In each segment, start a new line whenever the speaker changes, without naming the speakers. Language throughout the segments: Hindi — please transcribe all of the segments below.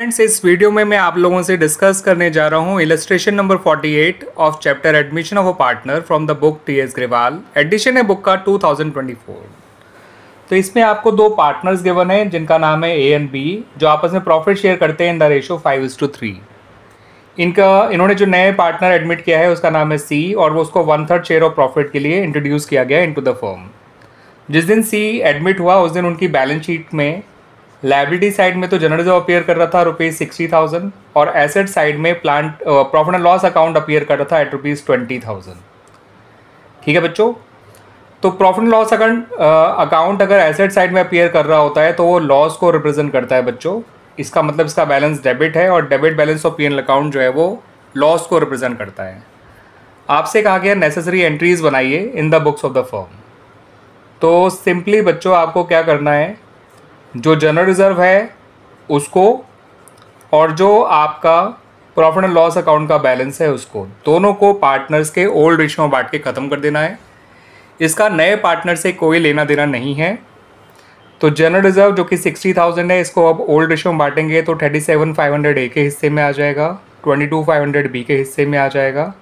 फ्रेंड्स इस वीडियो में मैं आप लोगों से डिस्कस करने जा रहा हूँ illustration number 48 of chapter admission of a partner from the book T S Grewal edition है बुक का 2024 तो इसमें आपको दो पार्टनर्स गिवन है, जिनका नाम है ए एंड बी जो आपस में प्रॉफिट शेयर करते हैं in the ratio five is to three इनका, इन्होंने जो नए पार्टनर एडमिट किया है, उसका नाम है सी और वो उसको one third share of profit के लिए इंट्रोड्यूस किया गया इन टू द फर्म जिस दिन सी एडमिट हुआ, उस दिन उनकी बैलेंस शीट में लाइबिलिटी साइड में तो जनरल रिज़र्व अपियर कर रहा था रुपीज़ सिक्सटी थाउज़ेंड और एसेट साइड में plant profit and loss account appear कर रहा था एट रुपीज़ ट्वेंटी थाउज़ेंड ठीक है बच्चों? तो profit and loss account account अगर एसेट साइड में अपियर कर रहा होता है तो वो लॉस को रिप्रेजेंट करता है बच्चों। इसका मतलब इसका बैलेंस डेबिट है और debit balance of P N account जो है वो लॉस को रिप्रेजेंट करता है। आपसे कहा गया नेसेसरी एंट्रीज बनाइए in the books of the firm तो सिंपली बच्चों आपको क्या करना है? जो जनरल रिज़र्व है, उसको और जो आपका प्रॉफिट एंड लॉस अकाउंट का बैलेंस है उसको, दोनों को पार्टनर्स के ओल्ड रेशो में बांट के ख़त्म कर देना है। इसका नए पार्टनर से कोई लेना देना नहीं है। तो जनरल रिज़र्व जो कि सिक्सटी थाउज़ेंड है, इसको अब ओल्ड रेशो में बांटेंगे तो thirty seven five hundred A के हिस्से में आ जाएगा twenty two five hundred B के हिस्से में आ जाएगा।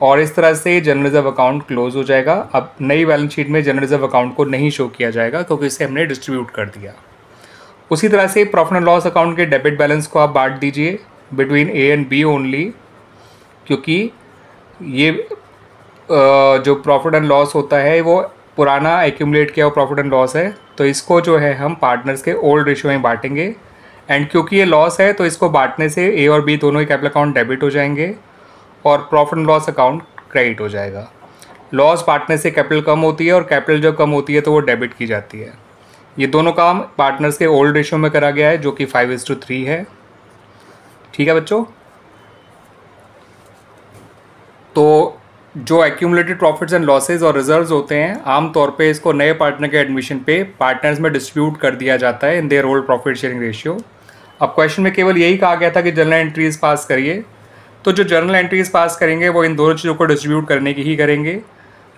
और इस तरह से जनरल रिज़र्व अकाउंट क्लोज हो जाएगा। अब नई बैलेंस शीट में जनरल रिज़र्व अकाउंट को नहीं शो किया जाएगा क्योंकि इसे हमने डिस्ट्रीब्यूट कर दिया। उसी तरह से प्रॉफिट एंड लॉस अकाउंट के डेबिट बैलेंस को आप बांट दीजिए between A and B only क्योंकि ये जो प्रॉफिट एंड लॉस होता है, वो पुराना एक्यूमलेट किया हुआ प्रॉफिट एंड लॉस है तो इसको जो है हम पार्टनर्स के ओल्ड रेशियो में बांटेंगे। एंड क्योंकि ये लॉस है तो इसको बांटने से ए और बी दोनों ही कैपिटल अकाउंट डेबिट हो जाएँगे। और profit and loss account credit हो जाएगा। लॉस बांटने से कैपिटल कम होती है और कैपिटल जब कम होती है तो वो डेबिट की जाती है। ये दोनों काम पार्टनर्स के ओल्ड रेशियो में करा गया है, जो कि फाइव इज़ टू थ्री है। ठीक है बच्चों? तो जो एक्यूमुलेटेड प्रॉफिट्स एंड लॉसेज और रिजर्व्स होते हैं, आमतौर पे इसको नए पार्टनर के एडमिशन पे पार्टनर्स में डिस्ट्रीब्यूट कर दिया जाता है in their old profit sharing ratio अब क्वेश्चन में केवल यही कहा गया था कि जनरल एंट्रीज पास करिए। तो जो जर्नल एंट्रीज पास करेंगे, वो इन दोनों चीज़ों को डिस्ट्रीब्यूट करने की ही करेंगे।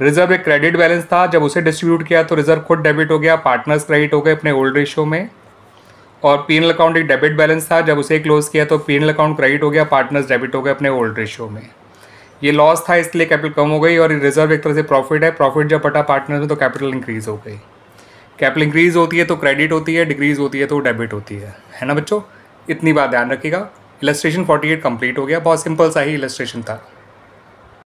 रिज़र्व एक क्रेडिट बैलेंस था, जब उसे डिस्ट्रीब्यूट किया तो रिज़र्व खुद डेबिट हो गया पार्टनर्स क्रेडिट हो गए अपने ओल्ड रेशियो में। और पीएनएल अकाउंट एक डेबिट बैलेंस था, जब उसे क्लोज किया तो पीएनएल अकाउंट क्रेडिट हो गया पार्टनर्स डेबिट हो गए अपने ओल्ड रेशियो में। ये लॉस था, इसलिए कैपिटल कम हो गई और रिज़र्व एक तरह से प्रॉफिट है। प्रॉफिट जब पटा पार्टनर में तो कैपिटल इंक्रीज हो गई। कैपिटल इंक्रीज होती है तो क्रेडिट होती है डिक्रीज होती है तो डेबिट होती है। है ना बच्चों? इतनी बात ध्यान रखिएगा। इलस्ट्रेशन 48 कंप्लीट हो गया। बहुत सिंपल सा ही इलस्ट्रेशन था।